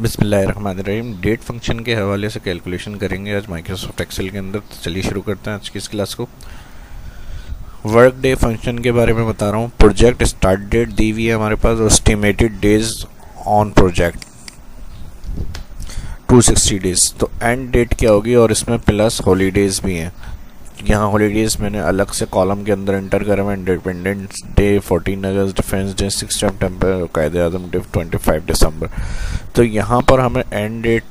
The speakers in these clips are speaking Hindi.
बिस्मिल्लाहिर्रहमानिर्रहीम। डेट फ़ंक्शन के हवाले से कैलकुलेशन करेंगे आज माइक्रोसॉफ्ट एक्सेल के अंदर। तो चलिए शुरू करते हैं आज की इस क्लास को। वर्क डे फ़ंक्शन के बारे में बता रहा हूँ। प्रोजेक्ट स्टार्ट डेट दी हुई है हमारे पास और estimated days on project 260 days तो एंड डेट क्या होगी और इसमें प्लस हॉलीडेज भी हैं। यहाँ हॉलीडेज मैंने अलग से कॉलम के अंदर इंटर करा हुआ Independence Day fourteen August Defence Day six September Quaid Azam day twenty five December तो यहाँ पर हमें एंड डेट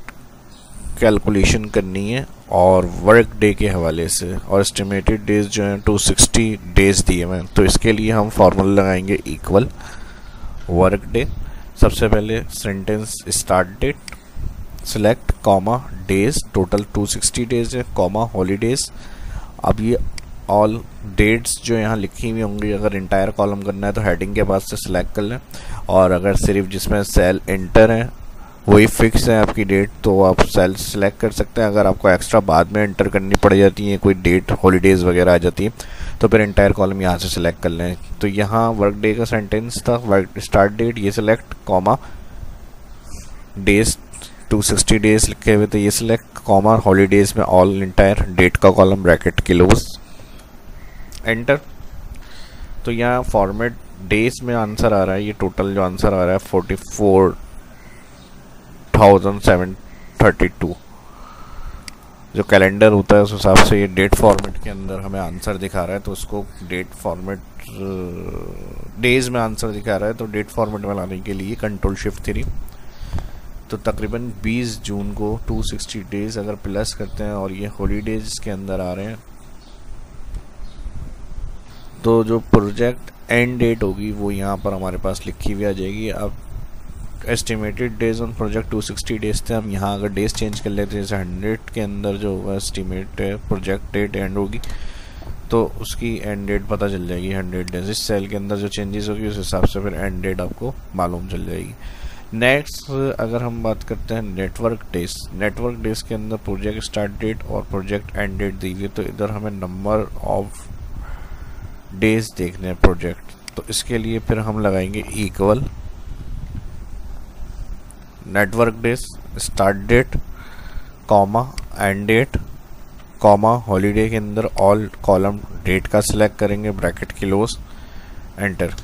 कैलकुलेशन करनी है और वर्क डे के हवाले से और एस्टिमेटेड डेज़ जो हैं 260 डेज़ दिए हैं। तो इसके लिए हम फॉर्मूला लगाएँगे इक्वल वर्क डे सबसे पहले sentence start date select comma days total 260 days है कॉमा हॉलीडेज़ अब ये ऑल डेट्स जो यहाँ लिखी हुई होंगी, अगर इंटायर कॉलम करना है तो हेडिंग के बाद से सिलेक्ट कर लें। और अगर सिर्फ़ जिसमें सेल इंटर है, वही फिक्स है आपकी डेट तो आप सेल सेलेक्ट कर सकते हैं। अगर आपको एक्स्ट्रा बाद में इंटर करनी पड़ जाती है, कोई डेट हॉलीडेज़ वगैरह आ जाती है तो फिर इंटायर कॉलम यहाँ से सिलेक्ट कर लें। तो यहाँ वर्क डे का सेंटेंस था वर्क स्टार्ट डेट ये सिलेक्ट कॉमा डेज़ 260 डेज़ लिखे हुए थे ये सिलेक्ट कॉमा हॉलीडेज में ऑल इंटायर डेट का कॉलम ब्रैकेट क्लोज एंटर तो यहाँ फॉर्मेट डेज़ में आंसर आ रहा है, ये टोटल जो आंसर आ रहा है forty four thousand seven thirty two जो कैलेंडर होता है, उस हिसाब से ये डेट फॉर्मेट के अंदर हमें आंसर दिखा रहा है तो उसको डेट फॉर्मेट डेज़ में आंसर दिखा रहा है तो डेट फॉर्मेट में लाने के लिए कंट्रोल शिफ्ट थ्री तो तकरीबन 20 जून को 260 डेज़ अगर प्लस करते हैं और ये हॉलीडेज के अंदर आ रहे हैं तो जो प्रोजेक्ट एंड डेट होगी वो यहाँ पर हमारे पास लिखी हुई आ जाएगी। अब estimated days on project 260 days थे, हम यहाँ अगर डेज़ चेंज कर लेते हैं, जैसे हंड्रेड के अंदर जो होगा एस्टिमेट प्रोजेक्ट डेट एंड होगी तो उसकी एंड डेट पता चल जाएगी हंड्रेड डेज़ इस सेल के अंदर जो चेंजेस होगी, उस हिसाब से फिर एंड डेट आपको मालूम चल जाएगी। नेक्स्ट अगर हम बात करते हैं नेटवर्क डेज़ नेटवर्क डेज़ के अंदर प्रोजेक्ट स्टार्ट डेट और प्रोजेक्ट एंड डेट दी हुई तो इधर हमें नंबर ऑफ़ डेज़ देखने हैं प्रोजेक्ट तो इसके लिए फिर हम लगाएँगे equal network days start date comma end date comma holiday के अंदर ऑल कॉलम डेट का सिलेक्ट करेंगे ब्रैकेट क्लोज एंटर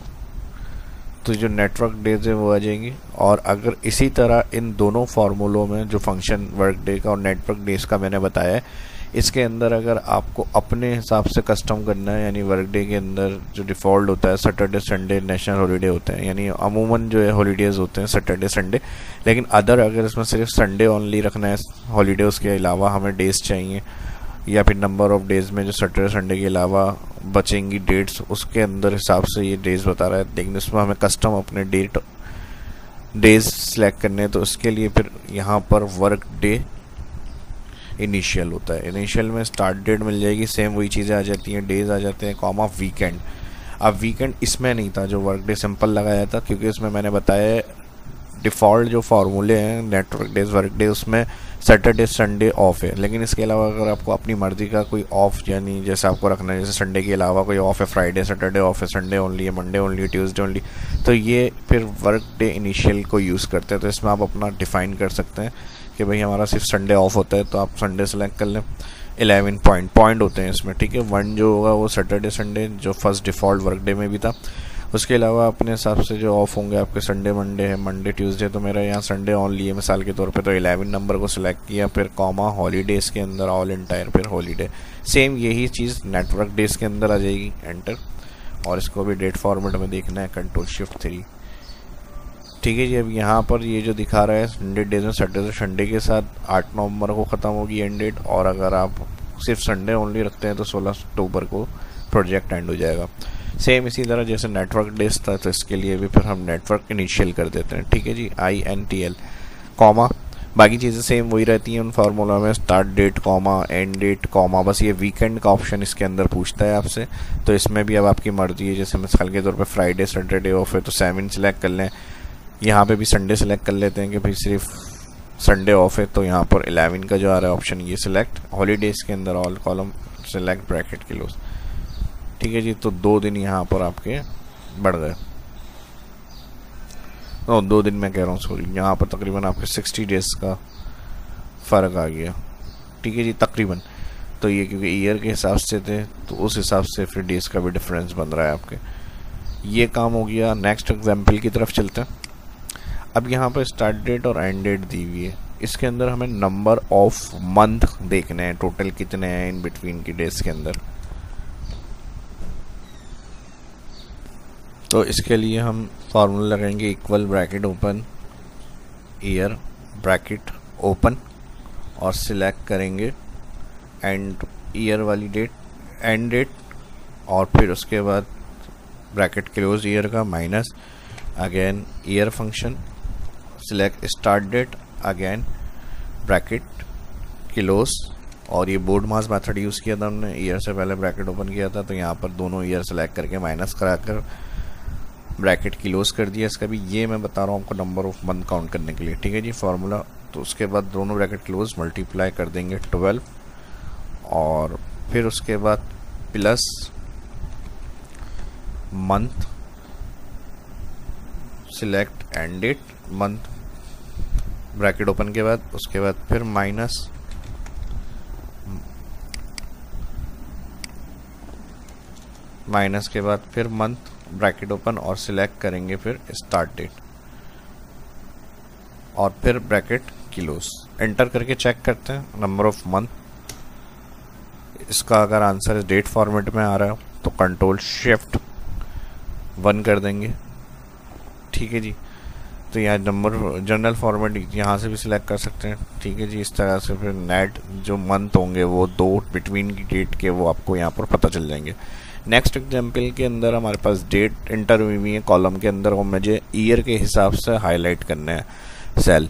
तो जो नेटवर्क डेज़ है वो आ जाएँगी। और अगर इसी तरह इन दोनों फार्मूलों में जो फ़ंक्शन वर्क डे का और नेटवर्क डेज़ का मैंने बताया है, इसके अंदर अगर आपको अपने हिसाब से कस्टम करना है, यानी वर्क डे के अंदर जो डिफ़ॉल्ट होता है सैटरडे संडे नेशनल हॉलीडे होते हैं, यानी अमूमन जो है हॉलीडेज़ होते हैं सैटरडे संडे लेकिन अदर अगर इसमें सिर्फ़ संडे ओनली रखना है हॉलीडे उसके अलावा हमें डेज़ चाहिए या फिर नंबर ऑफ़ डेज़ में जो सैटरडे संडे के अलावा बचेंगी डेट्स उसके अंदर हिसाब से ये डेज़ बता रहा है। लेकिन इसमें हमें कस्टम अपने डेट डेज़ सेलेक्ट करने तो उसके लिए फिर यहाँ पर वर्क डे इनिशियल होता है। इनिशियल में स्टार्ट डेट मिल जाएगी सेम वही चीज़ें आ जाती हैं डेज़ आ जाते हैं कॉम ऑफ़ वीकेंड अब वीकेंड इसमें नहीं था जो वर्क डे सिंपल लगाया था, क्योंकि उसमें मैंने बताया डिफ़ॉल्ट जो फार्मूले हैं नेटवर्क डेज़ वर्क डे उसमें सैटरडे संडे ऑफ़ है। लेकिन इसके अलावा अगर आपको अपनी मर्ज़ी का कोई ऑफ़ यानी जैसे आपको रखना है, जैसे संडे के अलावा कोई ऑफ़ है फ्राइडे सैटरडे ऑफ़ है संडे ओनली है मंडे ओनली ट्यूसडे ओनली तो ये फिर वर्क डे इनिशियल को यूज़ करते हैं। तो इसमें आप अपना डिफ़ाइन कर सकते हैं कि भाई हमारा सिर्फ़ संडे ऑफ़ होता है तो आप संडे सेलेक्ट कर लें। एलेवन पॉइंट पॉइंट होते हैं इसमें, ठीक है? वन जो होगा वो सैटरडे संडे जो फ़र्स्ट डिफ़ॉल्ट वर्क डे में भी था। उसके अलावा अपने हिसाब से जो ऑफ़ होंगे, आपके संडे मंडे है मंडे ट्यूसडे तो मेरा यहाँ संडे ऑन लिए मिसाल के तौर पे तो 11 नंबर को सिलेक्ट किया, फिर कॉमा हॉलीडेज़ के अंदर ऑल इंटायर फिर हॉलीडे सेम यही चीज़ नेटवर्क डेज़ के अंदर आ जाएगी एंटर और इसको भी डेट फॉर्मेट में देखना है कंट्रोल शिफ्ट थ्री ठीक है जी, अब यहाँ पर ये जो दिखा रहा है हंड्रेड डेज़ में सैटरडे संडे के साथ आठ नवंबर को ख़त्म होगी एंड डेट और अगर आप सिर्फ़ संडे ओनली रखते हैं तो सोलह अक्टूबर को प्रोजेक्ट एंड हो जाएगा. सेम इसी तरह जैसे नेटवर्क डेज़ था तो इसके लिए भी फिर हम नेटवर्क इनिशियल कर देते हैं। ठीक है जी? I N T L comma बाकी चीज़ें सेम वही रहती हैं उन फार्मूला में start date comma end date comma बस ये वीकेंड का ऑप्शन इसके अंदर पूछता है आपसे। तो इसमें भी अब आपकी मर्ज़ी है, जैसे मिसाल के तौर पर फ्राइडे सैटरडे ऑफ़ है तो सेवन सेलेक्ट कर लें। यहाँ पे भी संडे सेलेक्ट कर लेते हैं कि भाई सिर्फ़ संडे ऑफ़ है तो यहाँ पर एलेवन का जो आ रहा है ऑप्शन ये सिलेक्ट हॉलीडेज़ के अंदर ऑल कॉलम सेलेक्ट ब्रैकेट के लोग ठीक है जी तो दो दिन यहाँ पर आपके बढ़ गए। ओ, दो दिन मैं कह रहा हूँ सॉरी यहाँ पर तकरीबन आपके सिक्सटी डेज़ का फ़र्क आ गया। ठीक है जी तकरीबन। तो ये क्योंकि ईयर के हिसाब से थे तो उस हिसाब से फिर डेज़ का भी डिफरेंस बन रहा है आपके। ये काम हो गया नेक्स्ट एग्ज़ाम्पल की तरफ़ चलते हैं। अब यहाँ पर स्टार्ट डेट और एंड डेट दी हुई है। इसके अंदर हमें नंबर ऑफ़ मंथ देखने हैं टोटल कितने हैं इन बिटवीन की डेज़ के अंदर। तो इसके लिए हम फार्मूला लगाएँगे equal bracket open year bracket open और सिलेक्ट करेंगे एंड ईयर वाली डेट एंड डेट और फिर उसके बाद ब्रैकेट क्लोज ईयर का minus again year function select start date again bracket close और ये बोर्ड मास मेथड यूज़ किया था हमने। ईयर से पहले ब्रैकेट ओपन किया था तो यहाँ पर दोनों ईयर सेलेक्ट करके माइनस करा कर ब्रैकेट क्लोज कर दिया इसका भी। ये मैं बता रहा हूँ आपको नंबर ऑफ़ मंथ काउंट करने के लिए, ठीक है जी? फार्मूला तो उसके बाद दोनों ब्रैकेट क्लोज मल्टीप्लाई कर देंगे ट्वेल्व और फिर उसके बाद plus month select end date month bracket open के बाद, उसके बाद फिर माइनस माइनस के बाद फिर मंथ ब्रैकेट ओपन और सिलेक्ट करेंगे फिर स्टार्ट डेट और फिर ब्रैकेट किलोस एंटर करके चेक करते हैं नंबर ऑफ़ मंथ इसका अगर आंसर डेट फॉर्मेट में आ रहा है तो कंट्रोल शिफ्ट वन कर देंगे. ठीक है जी? तो यहाँ नंबर जनरल फॉर्मेट यहाँ से भी सिलेक्ट कर सकते हैं. ठीक है जी? इस तरह से फिर नेट जो मंथ होंगे, वो दो बिटवीन की डेट के वो आपको यहाँ पर पता चल जाएँगे. नेक्स्ट एग्ज़ाम्पल के अंदर हमारे पास डेट इंटर हुई है कॉलम के अंदर वो मुझे ईयर के हिसाब से हाईलाइट करने है सेल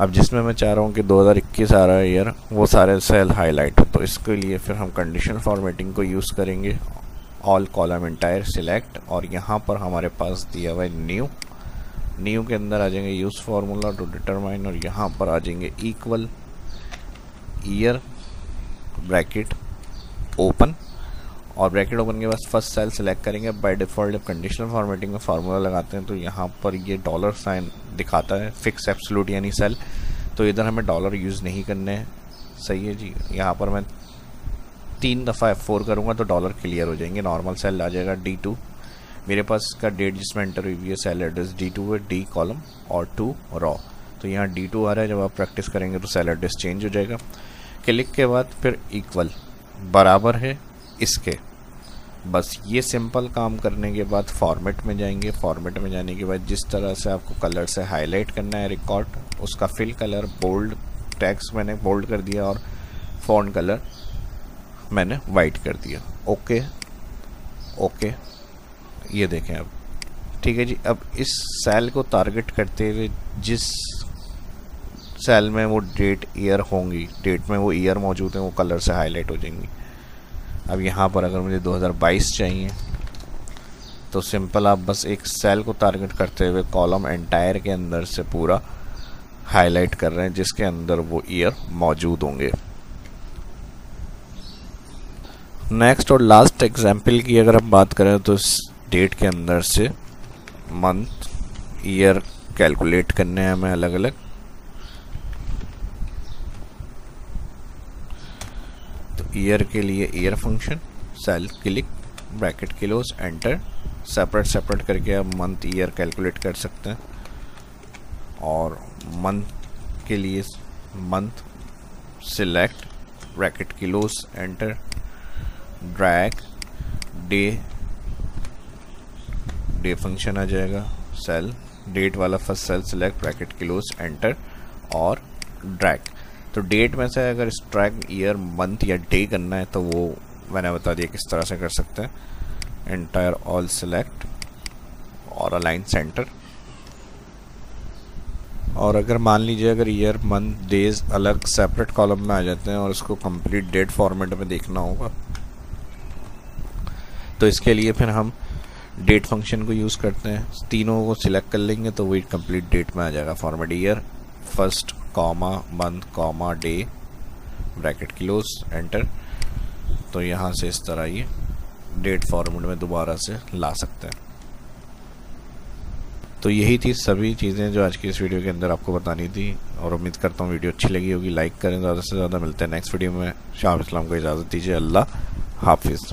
अब जिसमें मैं चाह रहा हूँ कि 2021 आ रहा है ईयर वो सारे सेल हाईलाइट हो। तो इसके लिए फिर हम कंडीशन फॉर्मेटिंग को यूज़ करेंगे। ऑल कॉलम इंटायर सिलेक्ट और यहाँ पर हमारे पास दिया हुआ है न्यू न्यू के अंदर आ जाएँगे यूज़ फार्मूला टू डिटरमाइन और यहाँ पर आ जाएँगे इक्वल ईयर ब्रैकेट ओपन और ब्रैकेट ओपन के बाद फ़र्स्ट सेल सेलेक्ट करेंगे। बाय डिफ़ॉल्ट जब कंडीशनल फॉर्मेटिंग में फार्मूला लगाते हैं तो यहाँ पर ये डॉलर साइन दिखाता है फिक्स एब्सोल्यूट यानी सेल तो इधर हमें डॉलर यूज़ नहीं करने हैं। सही है जी। यहाँ पर मैं तीन दफ़ा एफ़ फोर करूँगा तो डॉलर क्लियर हो जाएँगे। नॉर्मल सेल आ जाएगा डी टू मेरे पास का डेट जिसमें एंटर हुई है सेल एड्रेस डी टू है डी कॉलम और टू रॉ तो यहाँ डी टू आ रहा है। जब आप प्रैक्टिस करेंगे तो सेल एड्रेस चेंज हो जाएगा। क्लिक के बाद फिर इक्वल बराबर है। इसके। बस ये सिंपल काम करने के बाद फॉर्मेट में जाएँगे। फॉर्मेट में जाने के बाद जिस तरह से आपको कलर से हाईलाइट करना है रिकॉर्ड उसका फिल कलर बोल्ड टैक्स मैंने बोल्ड कर दिया और फ़ोन कलर मैंने वाइट कर दिया। ओके ओके ये देखें अब। ठीक है जी, अब इस सेल को टारगेट करते हुए जिस सेल में वो डेट ईयर होंगी डेट में वो ईयर मौजूद हैं, वो कलर से हाईलाइट हो जाएँगी। अब यहाँ पर अगर मुझे 2022 चाहिए तो सिंपल आप बस एक सेल को टारगेट करते हुए कॉलम एंटायर के अंदर से पूरा हाईलाइट कर रहे हैं, जिसके अंदर वो ईयर मौजूद होंगे। नेक्स्ट और लास्ट एग्ज़ाम्पल की अगर हम बात करें तो इस डेट के अंदर से मंथ ईयर कैलकुलेट करने हैं हमें अलग अलग ईयर के लिए year function cell click bracket close enter separate separate करके आप मंथ ईयर कैलकुलेट कर सकते हैं। और मंथ के लिए month select bracket close enter drag day day function आ जाएगा। सेल डेट वाला first cell select bracket close enter और ड्रैग तो डेट में से अगर स्ट्रैक ईयर मंथ या डे करना है तो वो मैंने बता दिया किस तरह से कर सकते हैं। एंटायर ऑल सेलेक्ट और अलाइन सेंटर और अगर मान लीजिए अगर ईयर मंथ डेज़ अलग सेपरेट कॉलम में आ जाते हैं और उसको कंप्लीट डेट फॉर्मेट में देखना होगा तो इसके लिए फिर हम डेट फ़ंक्शन को यूज़ करते हैं। तीनों को सिलेक्ट कर लेंगे तो वही कंप्लीट डेट में आ जाएगा format year first comma month comma day bracket close enter तो यहाँ से इस तरह ये डेट फॉर्मेट में दोबारा से ला सकते हैं। तो यही थी सभी चीज़ें जो आज की इस वीडियो के अंदर आपको बतानी थी और उम्मीद करता हूँ वीडियो अच्छी लगी होगी। लाइक करें, ज़्यादा से ज़्यादा मिलते हैं नेक्स्ट वीडियो में। शाह इस्लाम को इजाज़त दीजिए। अल्लाह हाफिज़।